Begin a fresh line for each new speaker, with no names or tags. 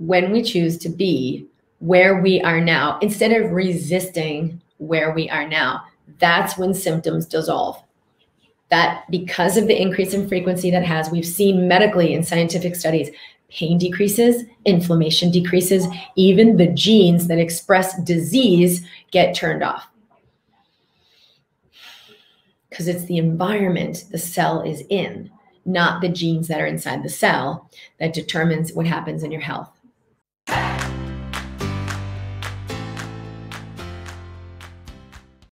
when we choose to be where we are now instead of resisting where we are now, that's when symptoms dissolve. That because of the increase in frequency that has, we've seen medically in scientific studies, pain decreases, inflammation decreases, even the genes that express disease get turned off. Because it's the environment the cell is in, not the genes that are inside the cell that determines what happens in your health.